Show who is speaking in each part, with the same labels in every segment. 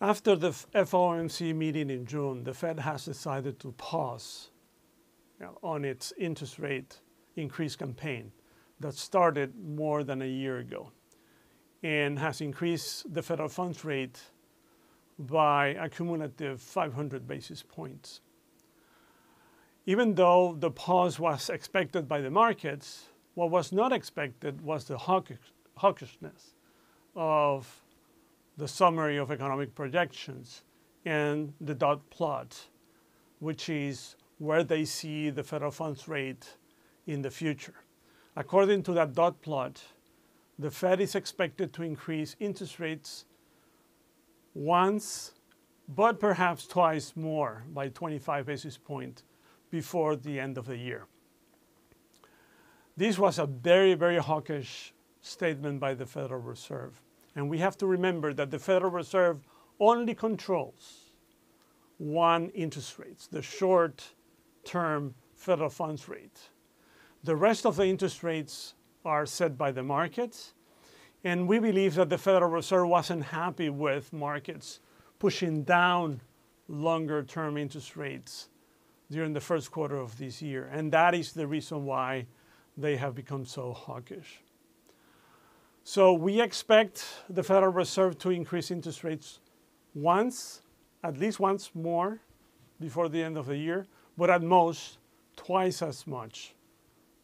Speaker 1: After the FOMC meeting in June, the Fed has decided to pause you know, on its interest rate increase campaign that started more than a year ago and has increased the federal funds rate by a cumulative 500 basis points. Even though the pause was expected by the markets, what was not expected was the hawkishness of the summary of economic projections and the dot plot, which is where they see the federal funds rate in the future. According to that dot plot, the Fed is expected to increase interest rates once, but perhaps twice more by 25 basis points before the end of the year. This was a very, very hawkish statement by the Federal Reserve. And we have to remember that the Federal Reserve only controls one interest rate, the short term federal funds rate. The rest of the interest rates are set by the markets. And we believe that the Federal Reserve wasn't happy with markets pushing down longer term interest rates during the first quarter of this year. And that is the reason why they have become so hawkish. So we expect the Federal Reserve to increase interest rates once, at least once more before the end of the year, but at most twice as much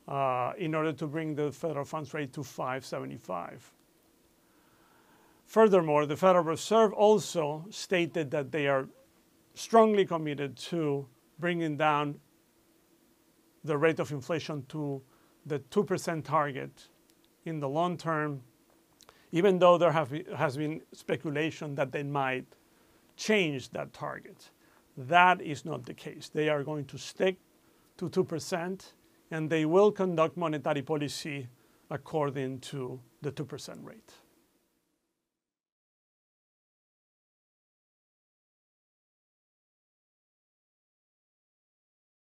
Speaker 1: uh, in order to bring the federal funds rate to 575. Furthermore, the Federal Reserve also stated that they are strongly committed to bringing down the rate of inflation to the 2% target in the long term even though there have, has been speculation that they might change that target. That is not the case. They are going to stick to 2% and they will conduct monetary policy according to the 2% rate.